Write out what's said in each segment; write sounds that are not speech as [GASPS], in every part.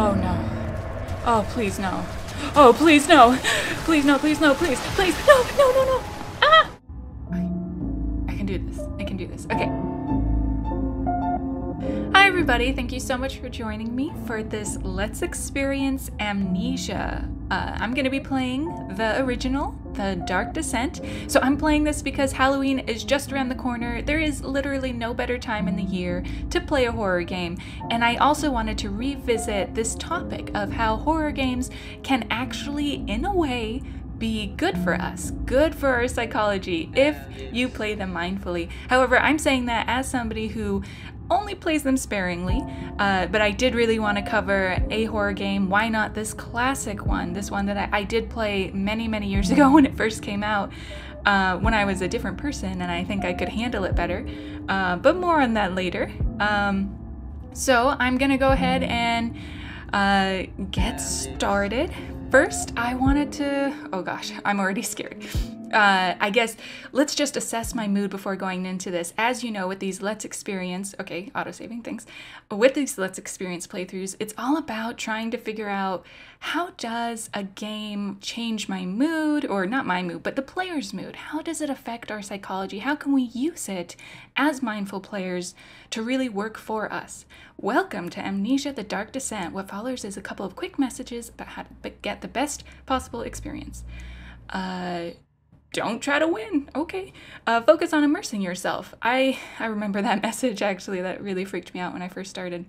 Oh no. Oh, please no. Oh, please no. Please no, please no, please. Please. No, no, no, no. Ah! Okay. I can do this. I can do this. Okay. Everybody. Thank you so much for joining me for this Let's Experience Amnesia. Uh, I'm going to be playing the original, The Dark Descent. So I'm playing this because Halloween is just around the corner. There is literally no better time in the year to play a horror game. And I also wanted to revisit this topic of how horror games can actually, in a way, be good for us, good for our psychology if you play them mindfully. However, I'm saying that as somebody who only plays them sparingly, uh, but I did really want to cover a horror game. Why not this classic one? This one that I, I did play many, many years [LAUGHS] ago when it first came out, uh, when I was a different person, and I think I could handle it better. Uh, but more on that later. Um, so I'm gonna go ahead and uh, get started. First, I wanted to. Oh gosh, I'm already [LAUGHS] scared. Uh, I guess let's just assess my mood before going into this. As you know, with these Let's Experience, okay, auto saving things, with these Let's Experience playthroughs, it's all about trying to figure out how does a game change my mood, or not my mood, but the player's mood? How does it affect our psychology? How can we use it as mindful players to really work for us? Welcome to Amnesia the Dark Descent. What follows is a couple of quick messages about how to get the best possible experience. Uh, don't try to win. Okay. Uh, focus on immersing yourself. I I remember that [LAUGHS] message actually. That really freaked me out when I first started.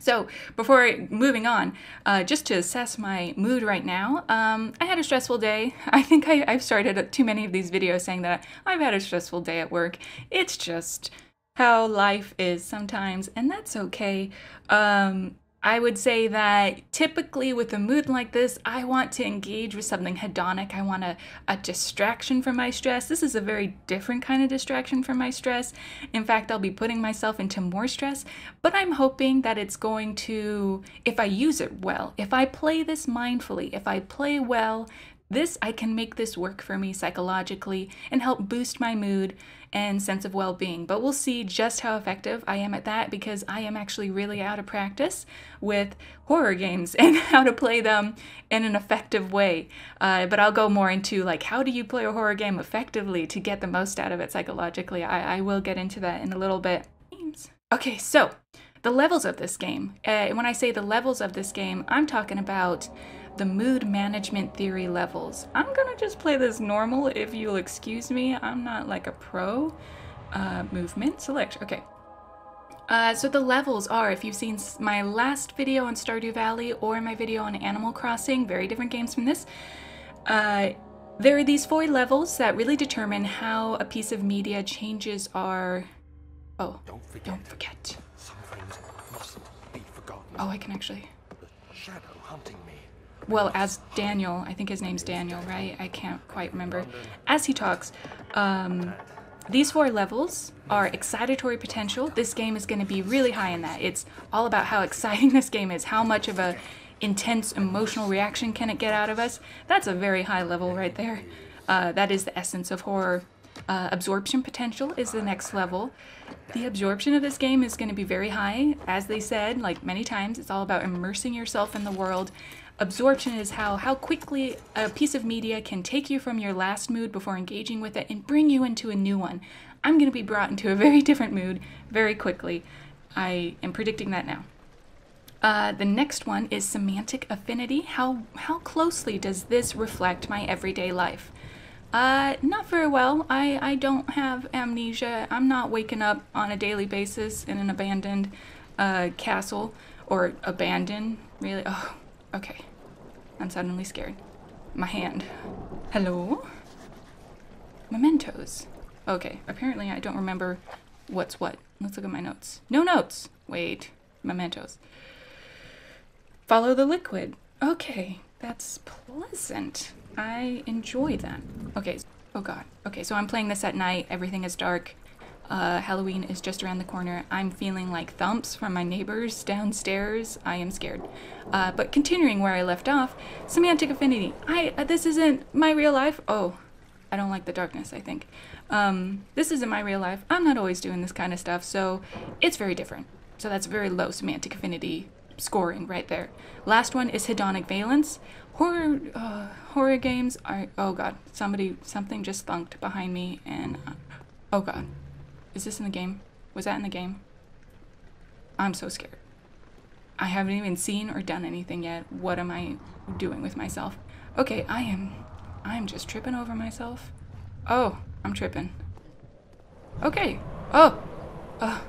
So before moving on, uh, just to assess my mood right now, um, I had a stressful day. [LAUGHS] I think I, I've started too many of these videos saying that I've had a stressful day at work. It's just how life is sometimes, and that's okay. Um, I would say that typically with a mood like this, I want to engage with something hedonic. I want a, a distraction from my stress. This is a very different kind of distraction from my stress. In fact, I'll be putting myself into more stress, but I'm hoping that it's going to, if I use it well, if I play this mindfully, if I play well, this I can make this work for me psychologically and help boost my mood and sense of well being. But we'll see just how effective I am at that because I am actually really out of practice with horror games [LAUGHS] and how to play them in an effective way. Uh, but I'll go more into like how do you play a horror game effectively to get the most out of it psychologically. I, I will get into that in a little bit. Okay, so the levels of this game. Uh, when I say the levels of this game, I'm talking about the mood management theory levels. I'm gonna just play this normal if you'll excuse me. I'm not like a pro. Uh, movement selection. Okay. Uh, so the levels are, if you've seen my last video on Stardew Valley or my video on Animal Crossing, very different games from this, uh, there are these four levels that really determine how a piece of media changes our... Oh, don't forget. Don't forget. Some things mustn't be forgotten. Oh, I can actually... The shadow hunting well, as Daniel, I think his name's Daniel, right? I can't quite remember. As he talks, um, these four levels are excitatory potential. This game is going to be really high in that. It's all about how exciting [LAUGHS] this game is, how much of a intense emotional reaction can it get out of us. That's a very high level right there. Uh, that is the essence of horror. Uh, absorption potential is the next level. The absorption of this game is going to be very high. As they said, like many times, it's all about immersing yourself in the world. Absorption is how, how quickly a piece of media can take you from your last mood before engaging with it and bring you into a new one. I'm going to be brought into a very [LAUGHS] different mood very quickly. I am predicting that now. Uh, the next one is semantic affinity. How, how closely does this reflect my everyday life? Uh, not very well. I, I don't have amnesia. I'm not waking up on a daily basis in an abandoned uh, castle or abandoned, really. Oh, okay. I'm suddenly scared. My hand. Hello? Mementos. Okay, apparently I don't remember what's what. Let's look at my notes. No notes! Wait. Mementos. Follow the liquid. Okay, that's pleasant. I enjoy that. Okay, oh god. Okay, so I'm playing this at night. Everything is dark. Uh, Halloween is just around the corner. I'm feeling like thumps from my neighbors downstairs. I am scared. Uh, but continuing where I left off, semantic affinity. I uh, this isn't my real life. Oh, I don't like the darkness. I think um, this isn't my real life. I'm not always doing this kind of stuff, so it's very different. So that's very low semantic affinity scoring right there. Last one is hedonic valence. Horror uh, horror games are oh god, somebody something just thunked behind me and uh, oh god. Is this in the game? Was that in the game? I'm so scared. I haven't even seen or done anything yet. What am I doing with myself? Okay, I am I'm just tripping over myself. Oh, I'm tripping. Okay. Oh. Uh,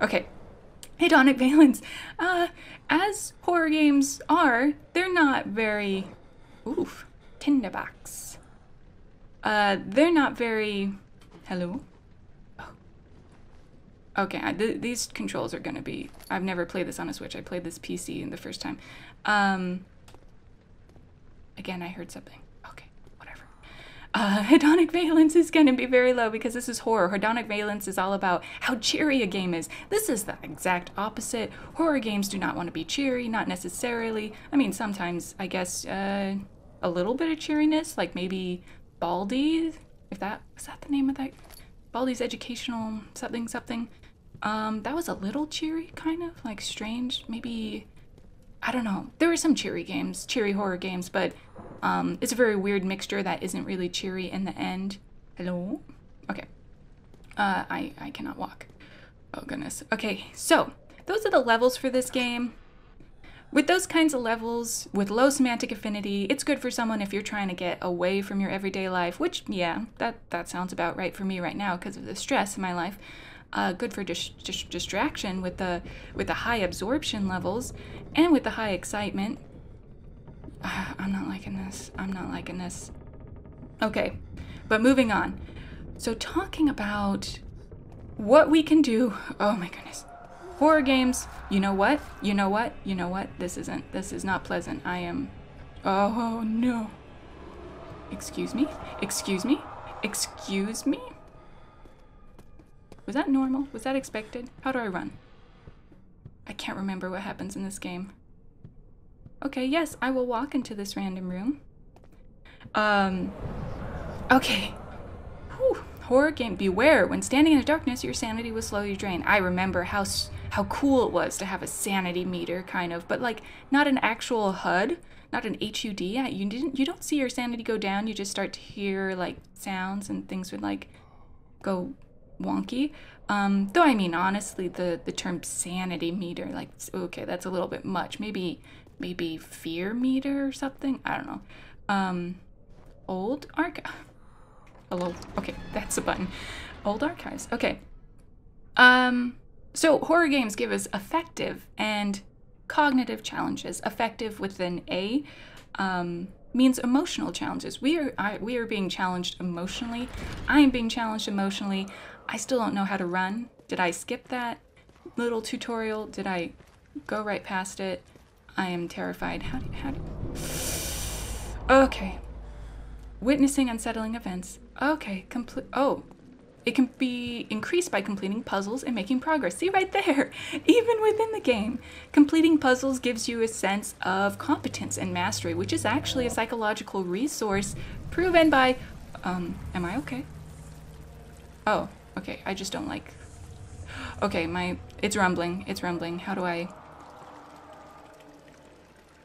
okay. Hedonic Valence. Uh, as horror games are, they're not very. Oof. Tinderbox. Uh, they're not very. Hello? Okay, th these controls are gonna be. I've never played this on a Switch. I played this PC in the first time. Um, again, I heard something Okay, whatever. uh, [LAUGHS] hedonic valence is going to be very low because this is horror. Hedonic valence is all about how cheery a game is. This is the exact opposite. Horror games do not want to be cheery, not necessarily. I mean, sometimes, I guess, uh, a little bit of cheeriness, like maybe Baldi, if that, is that the name of that? Baldi's Educational something something. Um, that was a little cheery, kind of, like strange, maybe, I don't know. There were some cheery games, cheery horror games, but um, it's a very weird mixture that isn't really cheery in the end. Hello? Okay. Uh, I, I cannot walk. Oh goodness. Okay, so those are the levels for this game. With those kinds of levels, with low semantic affinity, it's good for someone if you're trying to get away from your everyday life, which, yeah, that, that sounds about right for me right now because of the stress in my life. Uh, good for dis dis distraction with the with the high absorption levels and with the high excitement [SIGHS] I'm not liking this. I'm not liking this. Okay, but moving on. So, talking about what we can do. Oh my goodness. Horror games. You know what? You know what? You know what? This isn't. This is not pleasant. I am. Oh no. Excuse me? Excuse me? Excuse me? Was that normal? Was that expected? How do I run? I can't remember what happens in this game. Okay, yes, I will walk into this random room. Um, okay. Whew. Horror game, beware. When standing in the darkness, your sanity will slowly drain. I remember how how cool it was to have a sanity meter, kind of, but like not an actual HUD, not an HUD. You didn't, you don't see your sanity go down. You just start to hear like sounds and things would like go wonky. Um, though I mean, honestly, the the term sanity meter, like, okay, that's a little bit much. Maybe maybe fear meter or something. I don't know. Um, old archive. Hello. Okay, [LAUGHS] that's a button. Old archives. Okay. Um, so horror games give us affective and cognitive challenges. Affective with an A um, means emotional challenges. We are I, we are being challenged emotionally. I am being challenged emotionally. I still don't know how to run. Did I skip that little tutorial? Did I go right past it? I am terrified. How how. Okay. Witnessing unsettling events. Okay, complete. Oh, it can be increased by completing puzzles and making progress. See right there, [LAUGHS] even within the game. Completing puzzles gives you a sense of competence and mastery, which is actually a psychological resource proven by. Um, am I okay? Oh, okay. I just don't like. Okay, my. It's rumbling. It's rumbling. How do I.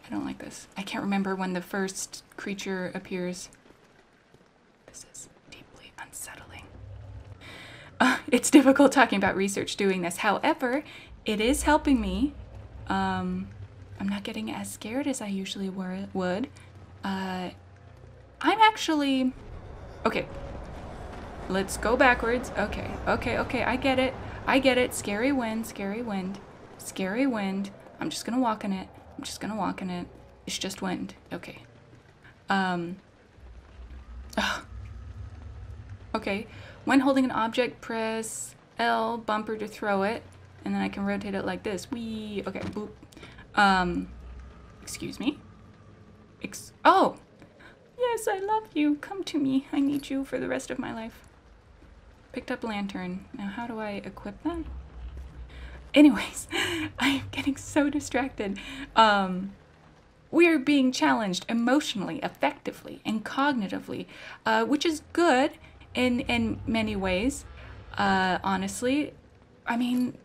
I don't like this. I can't remember when the first creature appears. This is deeply unsettling. Uh, it's difficult talking about research doing this. However, it is helping me. Um, I'm not getting as scared as I usually were, would. Uh, I'm actually... Okay. Let's go backwards. Okay, okay, okay. I get it. I get it. Scary wind, scary wind. Scary wind. I'm just gonna walk in it. I'm just gonna walk in it. It's just wind. Okay. Um. Ugh. [SIGHS] Okay. When holding an object, press L bumper to throw it, and then I can rotate it like this. Wee. Okay. Boop. Um. Excuse me. Ex oh. Yes, I love you. Come to me. I need you for the rest of my life. Picked up lantern. Now, how do I equip that? Anyways, [LAUGHS] I'm getting so distracted. Um, we are being challenged emotionally, affectively, and cognitively, uh, which is good in in many ways. Uh, honestly, I mean,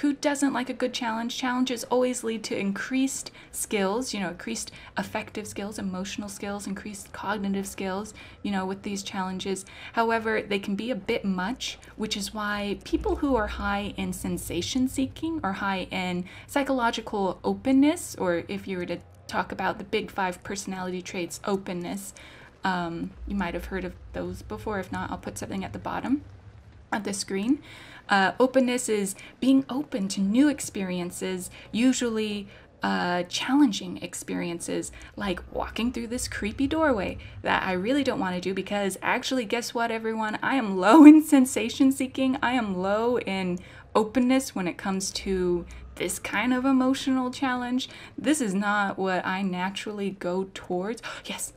who doesn't like a good challenge? Challenges always lead to increased skills, you know, increased affective skills, emotional skills, increased cognitive skills, you know, with these challenges. However, they can be a bit much, which is why people who are high in sensation seeking or high in psychological openness, or if you were to talk about the big five personality traits, openness, um, you might have heard of those before. If not, I'll put something at the bottom of the screen. Uh, openness is being open to new experiences, usually uh, challenging experiences, like walking through this creepy doorway that I really don't want to do because actually, guess what, everyone? I am [LAUGHS] low in sensation seeking. I am low in openness when it comes to this kind of emotional challenge. This is not what I naturally go towards. Yes.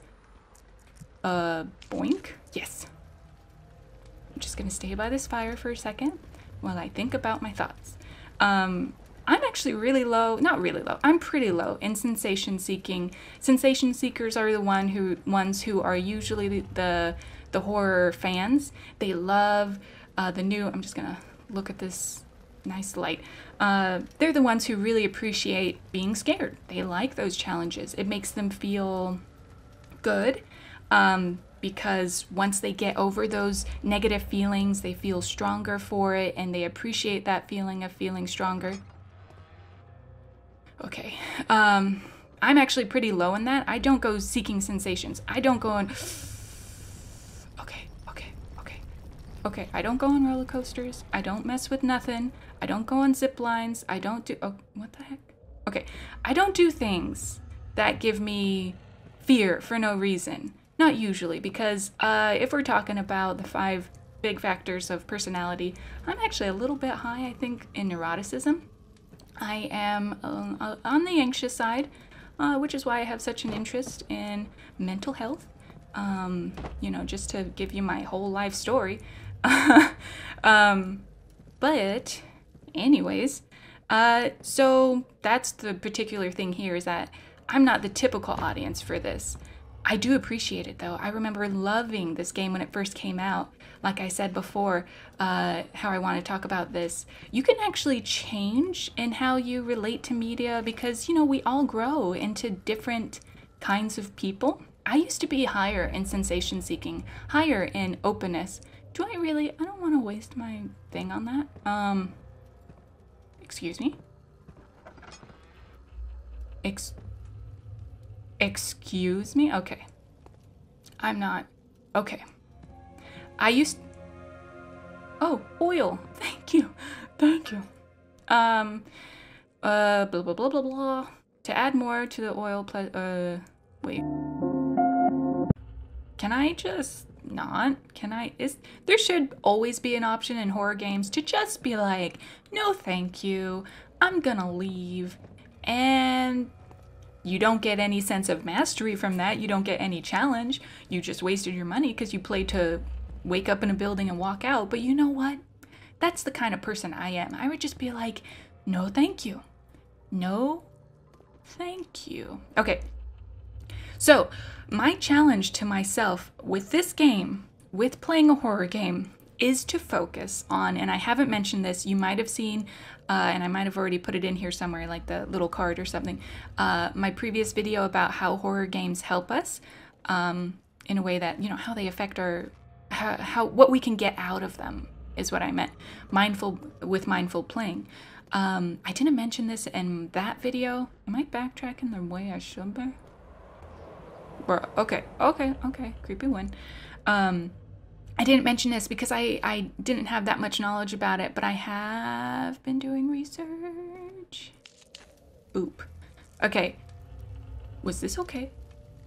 Uh, boink. Yes. I'm just gonna stay by this fire for a second while I think about my thoughts. Um, I'm actually really low, not really low, I'm pretty low in sensation seeking. Sensation seekers are the one who ones who are usually the the, the horror fans. They love uh, the new, I'm just gonna look at this nice light. Uh, they're the ones who really appreciate being scared. They like those challenges. It makes them feel good. Um, because once they get over those negative feelings, they feel stronger for it and they appreciate that feeling of feeling stronger. Okay. Um, I'm actually pretty low in that. I don't go seeking sensations. I don't go on. Okay, okay, okay. Okay, I don't go on roller coasters. I don't mess with nothing. I don't go on zip lines. I don't do. Oh, what the heck? Okay, I don't do things that give me fear for no reason. Not usually, because uh, if we're talking about the five big factors of personality, I'm actually a little bit high, I think, in neuroticism. I am uh, on the anxious side, uh, which is why I have such an interest in mental health. Um, you know, just to give you my whole life story. [LAUGHS] um, but, anyways, uh, so that's the particular thing here is that I'm not the typical audience for this. I do appreciate it though. I remember loving this game when it first came out. Like I said before, uh, how I want to talk about this. You can actually change in how you relate to media because, you know, we all grow into different kinds of people. I used to be higher in sensation seeking, higher in openness. Do I really? I don't want to waste my thing on that. Um, excuse me? Ex Excuse me? Okay. I'm not. Okay. I used. Oh, oil. [LAUGHS] Thank you. Thank you. Um, uh, blah, blah, blah, blah, blah. To add more to the oil, uh, wait. Can I just not? Can I? Is there should always be an option in horror games to just be like, no, thank you. I'm gonna leave. And you don't get any sense of mastery from that. You don't get any challenge. You just wasted your money because you played to wake up in a building and walk out. But you know what? That's the kind of person I am. I would just be like, no, thank you. No, thank you. Okay. So, my challenge to myself with this game, with playing a horror game, is to focus on, and I haven't mentioned this, you might have seen, uh, and I might have already put it in here somewhere, like the little card or something, uh, my previous video about how horror games help us um, in a way that, you know, how they affect our, how, how, what we can get out of them is what I meant. Mindful, with mindful playing. Um, I didn't mention this in that video. Am I backtracking the way I should be? okay, okay, okay, creepy one. Um, I didn't mention this because I, I didn't have that much knowledge about it, but I have been doing research. Boop. Okay. Was this okay?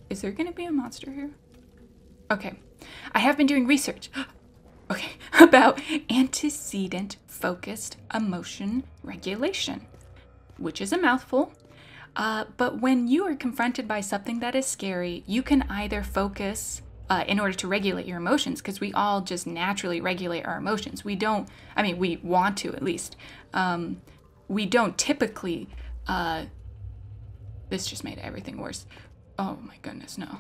Is there to be a monster here? Okay. I have been doing research. [GASPS] okay. [LAUGHS] About antecedent focused emotion regulation, which is a mouthful. Uh, but when you are confronted by something that is scary, you can either focus uh, in order to regulate your emotions because we all just naturally regulate our emotions. We don't, I mean, we want to at least. Um, we don't typically, uh, this just made everything worse. Oh my goodness, no.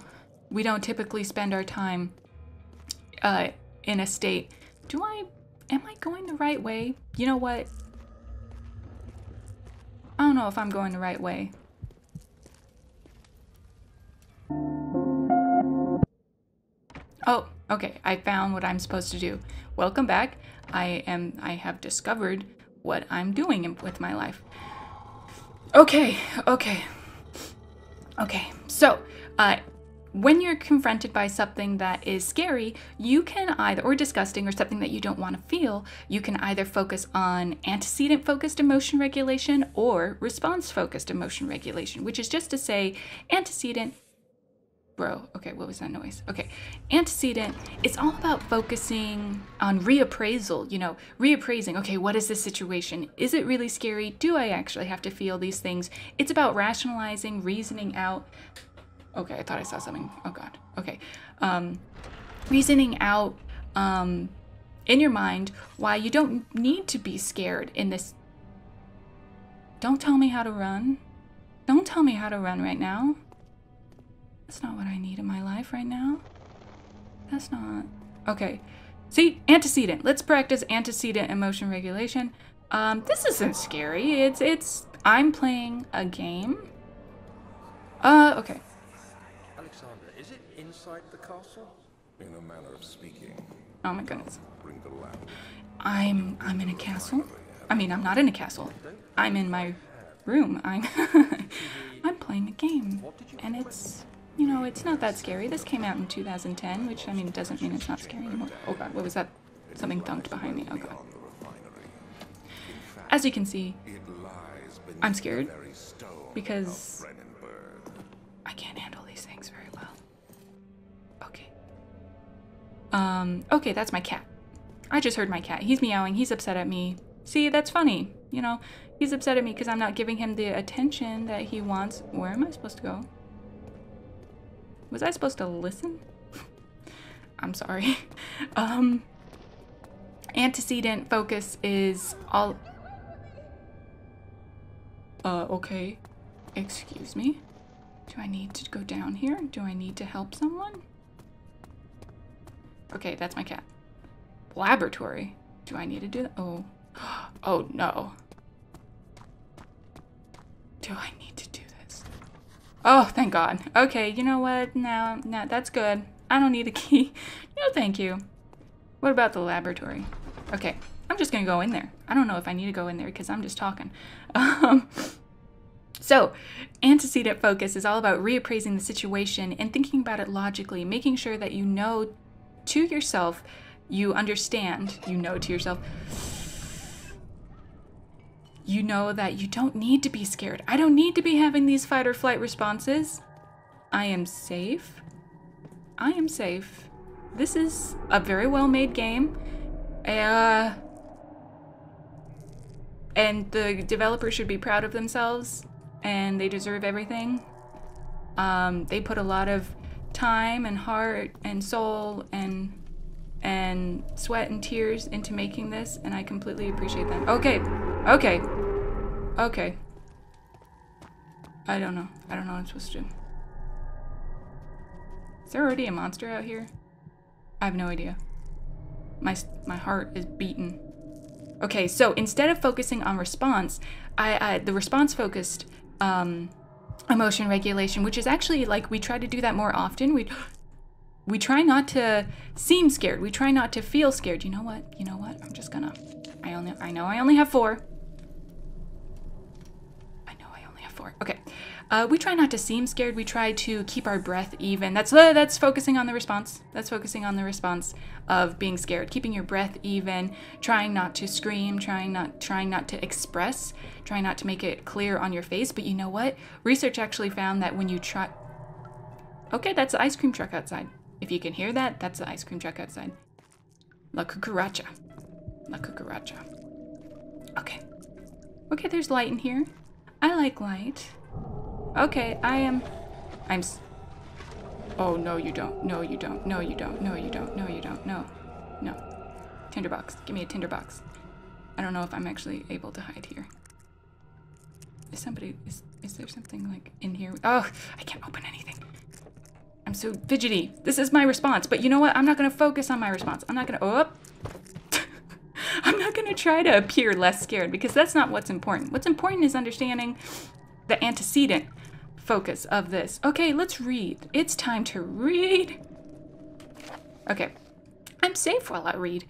We don't typically spend our time uh, in a state. Do I, am I going the right way? You know what? I don't know if I'm going the right way. Oh, okay. I found what I'm supposed to do. Welcome back. I am I have discovered what I'm doing with my life. Okay, okay. Okay. So, uh when you're confronted by something that is scary, you can either, or disgusting, or something that you don't want to feel, you can either focus on antecedent focused emotion regulation or response focused emotion regulation, which is just to say, antecedent bro. Okay what was that noise? Okay antecedent it's all about focusing on reappraisal you know reappraising okay what is this situation? Is it really scary? Do i actually have to feel these things? It's about rationalizing reasoning out. Okay i thought i saw something. Oh god. Okay. Um reasoning out um in your mind why you don't need to be scared in this. Don't tell me how to run. Don't tell me how to run right now that's not what I need in my life right now. That's not. Okay. See, antecedent. Let's practice antecedent emotion regulation. Um, this isn't scary. It's, it's, I'm playing a game. Uh, okay. Alexander, is it inside the castle? In a manner of speaking. Oh my goodness. Bring the lamp. I'm, I'm in a castle. I mean, I'm not in a castle. I'm in my room. I'm, [LAUGHS] I'm playing a game. And it's, you know, it's not that scary. This came out in 2010, which, I mean, doesn't mean it's not scary anymore. Oh god, what was that? Something thunked behind me. Oh god. As you can see, I'm scared because I can't handle these things very well. Okay. Um, okay, that's my cat. I just heard my cat. He's meowing. He's upset at me. See, that's funny. You know, he's upset at me because I'm not giving him the attention that he wants. Where am I supposed to go? Was I supposed to listen? [LAUGHS] I'm sorry. [LAUGHS] Um, antecedent focus is all... Uh, okay. Excuse me? Do I need to go down here? Do I need to help someone? Okay, that's my cat. Laboratory. Do I need to do that? Oh. [GASPS] Oh, no. Do I need to do Oh, thank God. Okay, you know what? No, no, that's good. I don't need a key. [LAUGHS] no, thank you. What about the laboratory? Okay, I'm just gonna go in there. I don't know if I need to go in there because I'm just talking. [LAUGHS] Um, so, antecedent focus is all about reappraising the situation and thinking about it logically, making sure that you know to yourself, you understand, you know to yourself, you know that you don't need to be scared. I don't need to be having these fight or flight responses. I am safe. I am safe. This is a very well made game. Uh, and the developers should be proud of themselves and they deserve everything. Um, they put a lot of time and heart and soul and and sweat and tears into making this, and I completely appreciate that. Okay, okay, okay. I don't know. I don't know what I'm supposed to do. Is there already a monster out here? I have no idea. My, my heart is beating. Okay, so instead of focusing on response, I, I the response focused um, emotion regulation, which is actually like we try to do that more often. We we try not to seem scared. We try not to feel scared. You know what? You know what? I'm just gonna. I only. I know I only have four. I know I only have four. Okay. Uh, we try not to seem scared. We try to keep our breath even. That's uh, that's focusing on the response. That's focusing on the response of being scared. Keeping your breath even. Trying not to scream. Trying not trying not to express. Trying not to make it clear on your face. But you know what? Research actually found that when you try. Okay, that's the ice cream truck outside. If you can hear that, that's the ice cream truck outside. La cucaracha. La cucaracha. Okay. Okay, there's light in here. I like light. Okay, I am... I'm... Oh, no you don't. No you don't. No you don't. No you don't. No you don't. No. No. Tinderbox. Give me a tinderbox. I don't know if I'm actually able to hide here. Is somebody... Is, is there something, like, in here? Oh, I can't open anything. I'm so fidgety. This is my response. But you know what? I'm not going to focus on my response. I'm not going to... Oh! [LAUGHS] I'm not going to try to appear less scared because that's not what's important. What's important is understanding the antecedent focus of this. Okay, let's read. It's time to read. Okay, I'm safe while I read.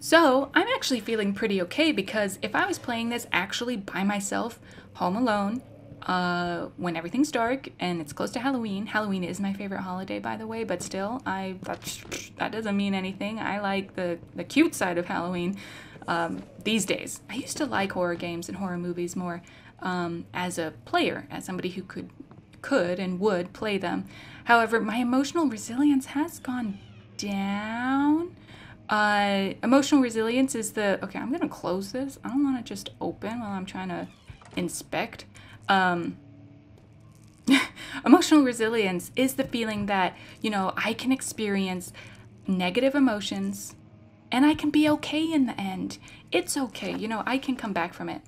So, I'm actually feeling pretty okay because if I was playing this actually by myself, home alone, uh, when everything's dark and it's close to Halloween. Halloween is my favorite holiday, by the way, but still, I that, that doesn't mean anything. I like the the cute side of Halloween um, these days. I used to like horror games and horror movies more um, as a player, as somebody who could could and would play them. However, my emotional resilience has gone down. Uh, emotional resilience is the okay. I'm gonna close this. I don't want to just open while I'm trying to inspect. Um, [LAUGHS] emotional resilience is the feeling that you know I can experience negative emotions and I can be okay in the end. It's okay. You know I can come back from it.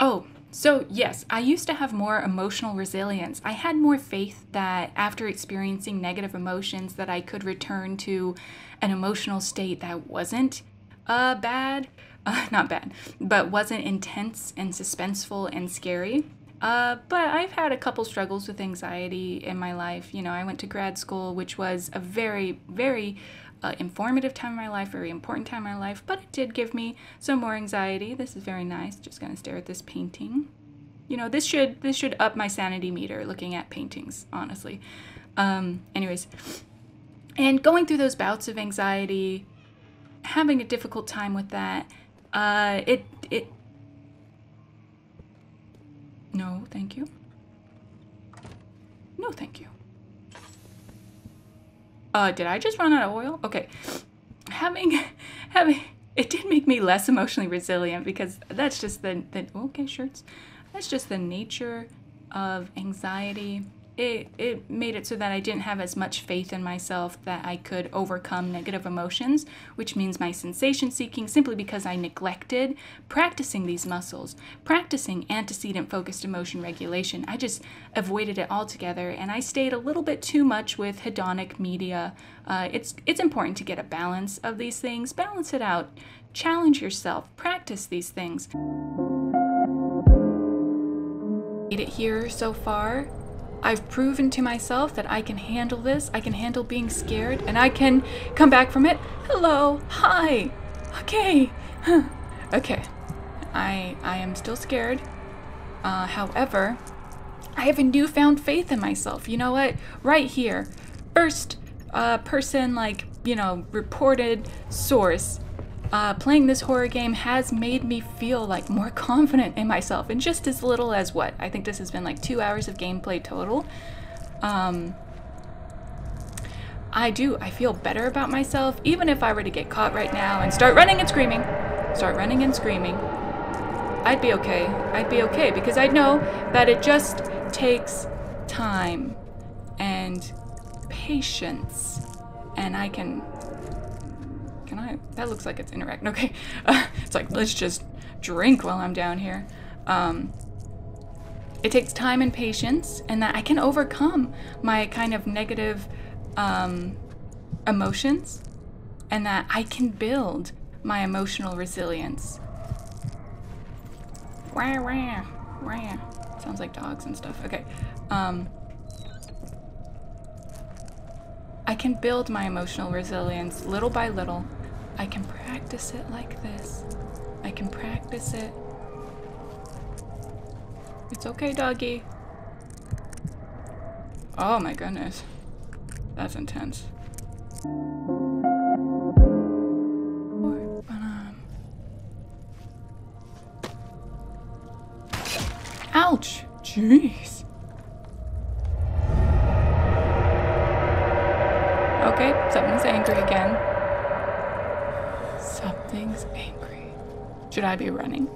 Oh, so, yes, I used to have more emotional resilience. I had more faith that after experiencing negative emotions that I could return to an emotional state that wasn't uh bad, uh, [LAUGHS] not bad, but wasn't intense and suspenseful and scary. Uh, but I've had a couple struggles with anxiety in my life. You know, I went to grad school, which was a very, very uh, informative time in my life, very important time in my life, but it did give me some more anxiety. This is very nice. Just gonna stare at this painting. You know, this should this should up my sanity meter looking at paintings, honestly. Um, anyways, and going through those bouts of anxiety, having a difficult time with that, uh, it it. No, thank you. No, thank you. Uh, did I just run out of oil? Okay. Having, [LAUGHS] having, it did make me less emotionally resilient because that's just the, the okay, shirts. That's just the nature of anxiety. It, it made it so that I didn't have as much faith in myself that I could overcome negative emotions, which means my sensation seeking simply because I neglected practicing these muscles, practicing antecedent focused emotion regulation. I just avoided it altogether and I stayed a little bit too much with hedonic media. Uh, it's, it's important to get a balance of these things, balance it out, challenge yourself, practice these things. Made it here so far. I've proven to myself that I can handle this. I can handle being scared and I can come back from it. Hello. Hi. Okay. [LAUGHS] okay. I I am still scared. Uh, however, I have a newfound faith in myself. You know what? Right here. First uh, person like, you know, reported source uh, playing this horror game has made me feel like more [LAUGHS] confident in myself in just as little as what I think this has been like two hours of gameplay total. Um, I do. I feel better about myself, even if I were to get caught right now and start running and screaming. Start running and screaming. I'd be okay. I'd be okay because I know that it just takes time and patience, and I can can I? That looks like it's interact. Okay. Uh, [LAUGHS] it's like, let's just drink while I'm down here. Um, it takes time and patience, and that I can overcome my kind of negative um, emotions, and that I can build my emotional resilience. Wah, wah, wah. Sounds like dogs and stuff. Okay. Um, I can build my emotional resilience little by little I can practice it like this. I can practice it. It's okay, doggy. Oh my goodness. That's intense. Ouch! Jeez. Okay, something's angry again. Angry. Should I be running?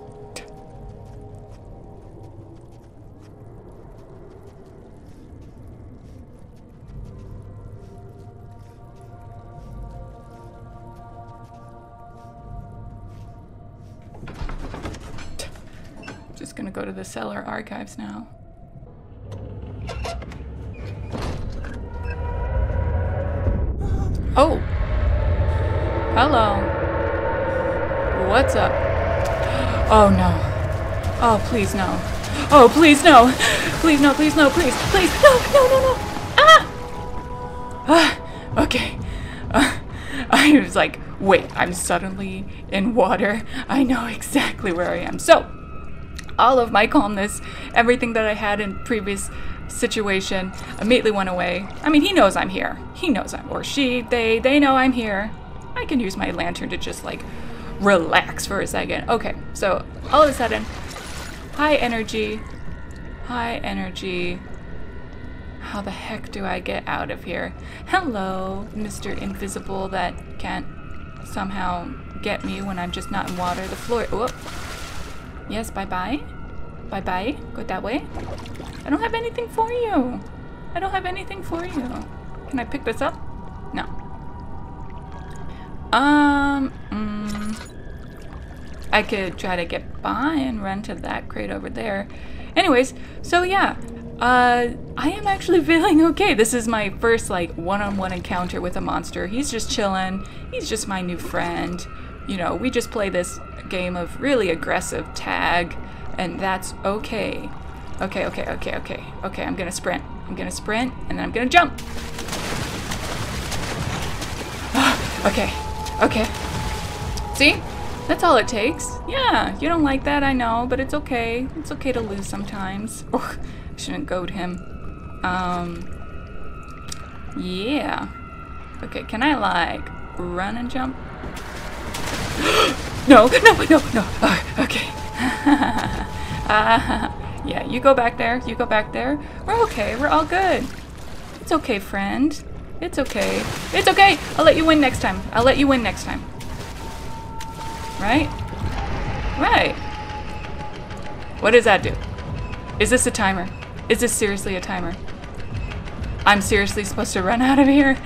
Just gonna go to the cellar archives now. Oh. Hello. What's up? Oh no. Oh, please no. Oh, please no. Please no, please no, please. Please. No, no, no, no. Ah! Ah, okay. Uh, I was like, wait, I'm suddenly in water. I know exactly where I am. So, all of my calmness, everything that I had in previous situation immediately went away. I mean, he knows I'm here. He knows I'm, or she, they, they know I'm here. I can use my lantern to just like relax for a second. Okay, so all of a sudden, high energy, high energy. How the heck do I get out of here? Hello, Mr. Invisible that can't somehow get me when I'm just not in water. The floor. Whoop. Yes, bye bye. Bye bye. Go that way. I don't have anything for you. I don't have anything for you. Can I pick this up? No. Um, mm, I could try to get by and run to that crate over there. Anyways, so yeah, uh, I am actually [LAUGHS] feeling okay. This is my first like one-on-one encounter with a monster. He's just chilling. He's just my new friend. You know, we just play this game of really aggressive tag, and that's okay. Okay, okay, okay, okay. Okay, I'm gonna sprint. I'm gonna sprint, and then I'm gonna jump. [SIGHS] okay, okay. See? That's all it takes. Yeah, you don't like that, I know, but it's okay. It's okay to lose sometimes. [LAUGHS] I shouldn't goad him. Um, yeah. Okay, can I, like, run and jump? [GASPS] [LAUGHS] no, no, no, no. Okay. [LAUGHS] uh, yeah, you go back there. You go back there. We're okay. We're all good. It's okay, friend. It's okay. It's okay. I'll let you win next time. I'll let you win next time. Right? Right. What does that do? Is this a timer? Is this seriously a timer? I'm seriously supposed to run out of here? [LAUGHS]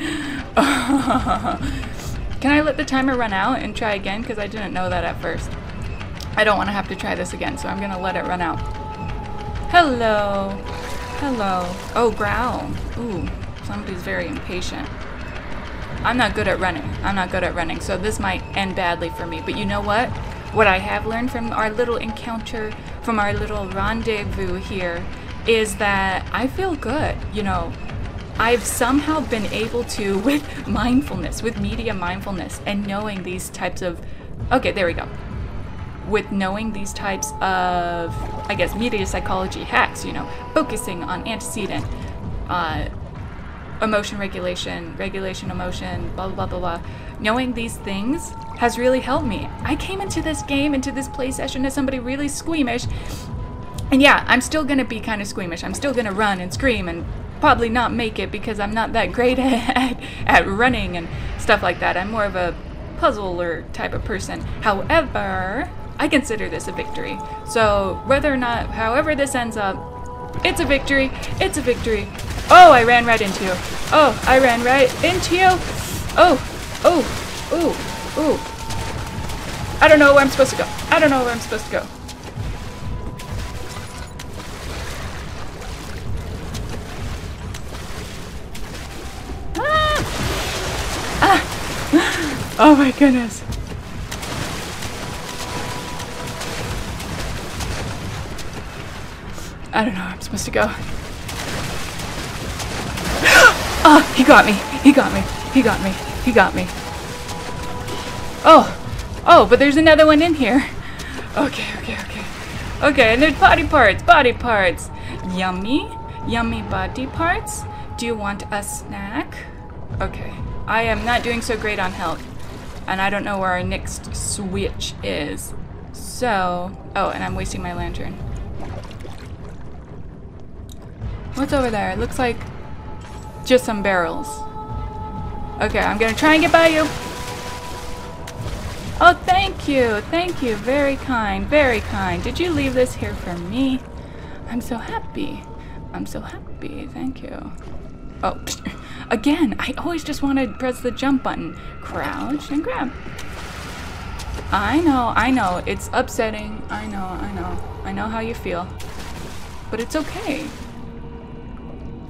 Can I let the timer run out and try again? Because I didn't know that at first. I don't want to have to try this again, so I'm going to let it run out. Hello. Hello. Oh, growl. Ooh, somebody's very impatient. I'm not good at running. I'm not good at running, so this might end badly for me. But you know what? What I have learned from our little encounter, from our little rendezvous here, is that I feel good. You know, I've somehow been able to, [LAUGHS] with mindfulness, with media mindfulness, and knowing these types of. Okay, there we go. With knowing these types of, I guess, media psychology hacks, you know, focusing on antecedent, uh, emotion regulation, regulation emotion, blah, blah, blah, blah, blah. Knowing these things has really helped me. I came into this game, into this play session as somebody really squeamish. And yeah, I'm still gonna be kind of squeamish. I'm still gonna run and scream and probably not make it because I'm not that [LAUGHS] great at, at running and stuff like that. I'm more of a puzzler type of person. However, I consider this a victory. So whether or not, however this ends up, it's a victory. It's a victory. Oh, I ran right into you. Oh, I ran right into you. Oh, oh, ooh, ooh. I don't know where I'm supposed to go. I don't know where I'm supposed to go. Ah! Ah! [LAUGHS] Oh my goodness. I don't know where I'm supposed to go. Oh, he got me. He got me. He got me. He got me. Oh. Oh, but there's another one in here. Okay, okay, okay. Okay, and there's body parts. Body parts. Yummy. Yummy body parts. Do you want a snack? Okay. I am not doing so great on health. And I don't know where our next switch is. So... Oh, and I'm wasting my lantern. What's over there? It looks like just some barrels. Okay, I'm gonna try and get by you. Oh, thank you. Thank you. Very kind. Very kind. Did you leave this here for me? I'm so happy. I'm so happy. Thank you. Oh, [LAUGHS] again, I always just want to press the jump button. Crouch and grab. I know, I know. It's upsetting. I know, I know. I know how you feel. But it's okay.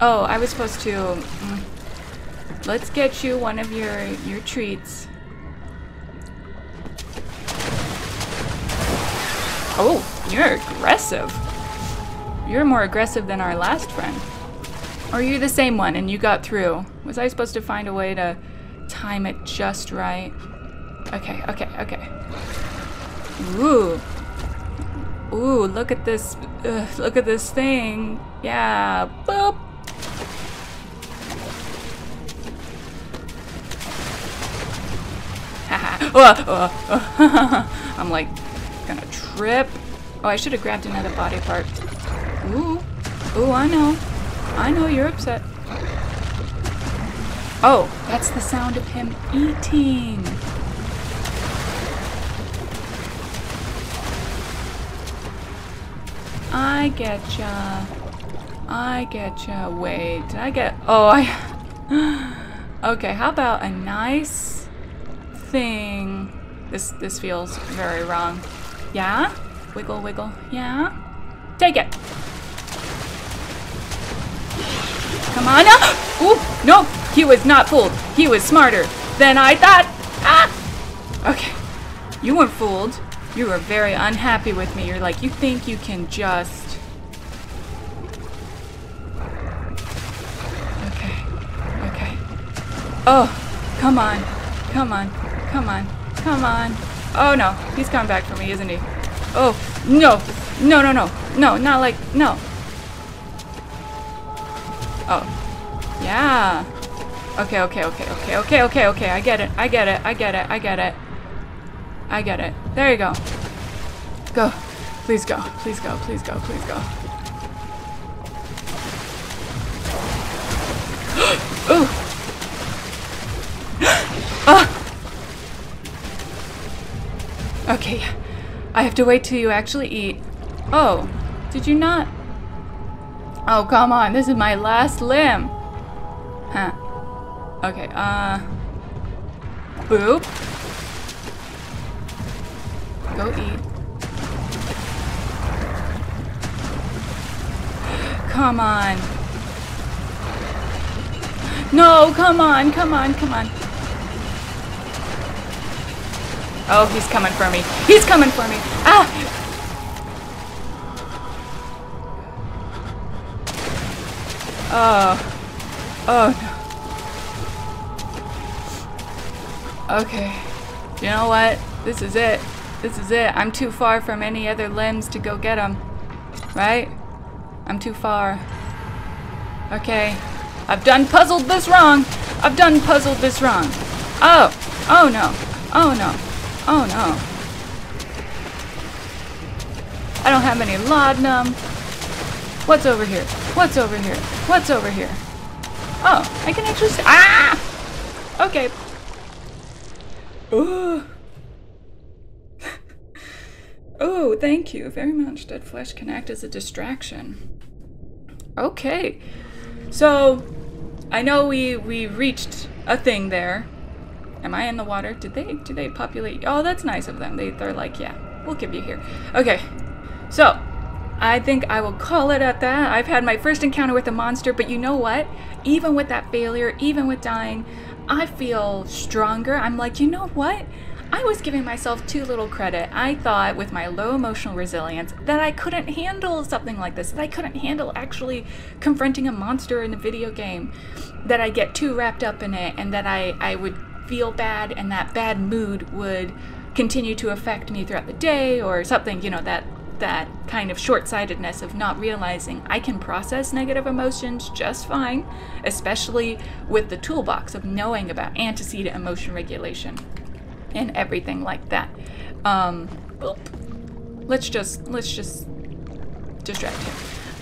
Oh, I was supposed to... Mm, let's get you one of your your treats. Oh, you're aggressive. You're more aggressive than our last friend. Or you're the same one and you got through. Was I supposed to find a way to time it just right? Okay, okay, okay. Ooh. Ooh, look at this. Uh, look at this thing. Yeah. Boop. Oh, oh, oh. I'm like gonna trip. Oh, I should have grabbed another body part. Ooh. Ooh, I know. I know you're upset. Oh, that's the sound of him eating. I getcha. I getcha. Wait, did I get. Oh, I. [GASPS] okay, how about a nice thing? This this feels very wrong. Yeah? Wiggle, wiggle. Yeah? Take it. Come on. Ah! Ooh, no, he was not fooled. He was smarter than I thought. Ah! Okay, you weren't fooled. You were very unhappy with me. You're like, you think you can just... Okay, okay. Oh, come on, come on, come on, come on. Oh no, he's coming back for me, isn't he? Oh, no, no, no, no, no, not like, no. Oh, yeah. Okay, okay, okay, okay, okay, okay, okay, I get it, I get it, I get it, I get it. I get it. There you go. Go. Please go. Please go. Please go. Please go. Ooh. ah. Okay. I have to wait till you actually eat. Oh. Did you not? Oh, come on. This is my last limb. Huh. Okay, uh... Boop. Go eat. Come on. No, come on, come on, come on. Oh, he's coming for me. He's coming for me. Ah! Oh. Oh, no. Okay. You know what? This is it. This is it. I'm too far from any other limbs to go get them. Right? I'm too far. Okay. I've done puzzled this wrong. I've done puzzled this wrong. Oh. Oh no. Oh no. Oh no. I don't have any laudanum. What's over here? What's over here? What's over here? Oh, I can actually see. Ah! Okay. Ooh. [LAUGHS] oh, thank you very much. Dead flesh can act as a distraction. Okay. So, I know we we reached a thing there. Am I in the water? Did they do they populate? Oh, that's nice of them. They they're like, yeah, we'll give you here. Okay. So, I think I will call it at that. I've had my first encounter with a monster, but you know what? Even with that failure, even with dying, I feel stronger. I'm like, you know what? I was giving myself too little credit. I thought with my low emotional resilience that I couldn't handle something like this, that I couldn't handle actually confronting a monster in a video game, that I get too wrapped up in it and that I, I would feel bad and that bad mood would continue to affect me throughout the day or something, you know, that that kind of short-sightedness of not realizing I can process negative emotions just fine, especially with the toolbox of knowing about antecedent emotion regulation and everything like that. Um, let's just let's just distract him.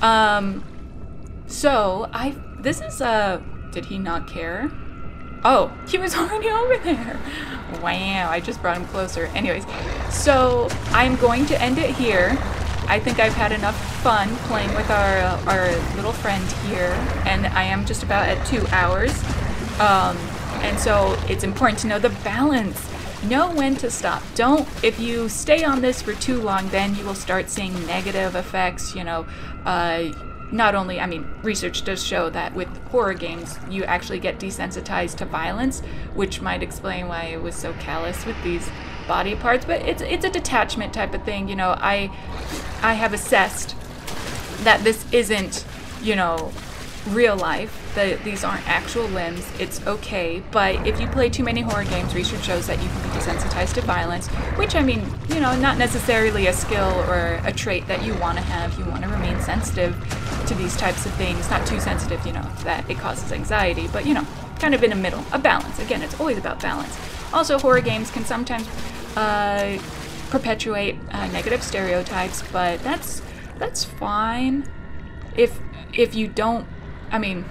Um, so I this is a did he not care? Oh, he was [LAUGHS] already over there. Wow, I just brought him closer. Anyways, so I'm going to end it here. I think I've had enough fun playing with our our little friend here, and I am just about at two hours. Um, and so it's important to know the balance. Know when to stop. Don't, if you stay on this for too long, then you will start seeing negative effects, you know, uh, not only, I mean, research does show that with horror games, you actually get desensitized to violence, which might explain why it was so callous with these body parts. But it's it's a detachment type of thing, you know. I I have assessed that this isn't, you know, real life. That these aren't actual limbs. It's okay. But if you play too many horror games, research shows that you can be desensitized to violence, which I mean, you know, not necessarily a skill or a trait that you want to have. You want to remain sensitive to these types of things. Not too sensitive, you know, that it causes anxiety, but you know, kind of in the middle, a balance. Again, it's always about balance. Also, horror games can sometimes uh, perpetuate uh, negative stereotypes, but that's that's fine if if you don't I mean,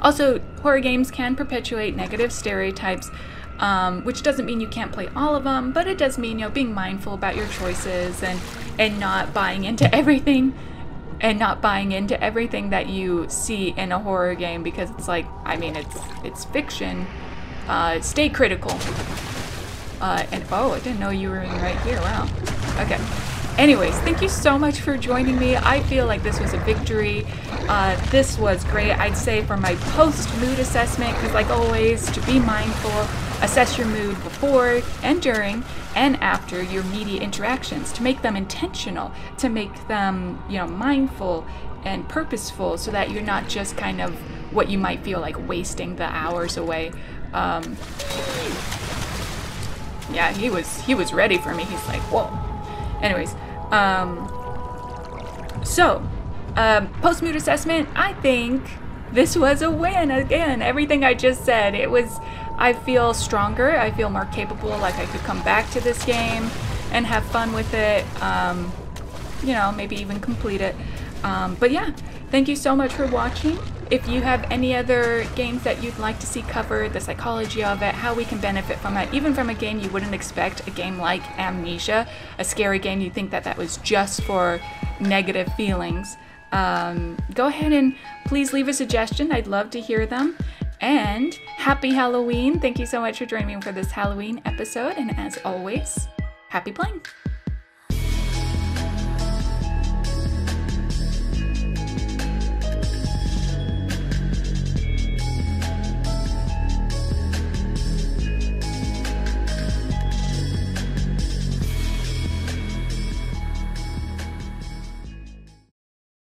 also, horror games can perpetuate negative stereotypes, um, which doesn't mean you can't play all of them, but it does mean you know being mindful about your choices and and not buying into everything and not buying into everything that you see in a horror game because it's like I mean it's it's fiction. Uh, stay critical. Uh, and oh, I didn't know you were right here. Wow. Okay. Anyways, thank you so much for joining me. I feel like this was a victory. Uh, this was great. I'd say for my post mood assessment, because like always, to be mindful, assess your mood before and during and after your media interactions to make them intentional, to make them, you know, mindful and purposeful so that you're not just kind of what you might feel like wasting the hours away. Um, yeah, he was he was ready for me. He's like, whoa. Anyways, um, so um, post mood assessment. I think this was a win again. Everything I just said. It was. I feel stronger. I feel more capable. Like I could come back to this game and have fun with it. Um, you know, maybe even complete it. Um, but yeah, thank you so much for watching. If you have any other games that you'd like to see covered, the psychology of it, how we can benefit from it, even from a game you wouldn't expect, a game like Amnesia, a scary game you think that that was just for negative feelings, um, go ahead and please leave a suggestion. I'd love to hear them. And happy Halloween. Thank you so much for joining me for this Halloween episode. And as always, happy playing.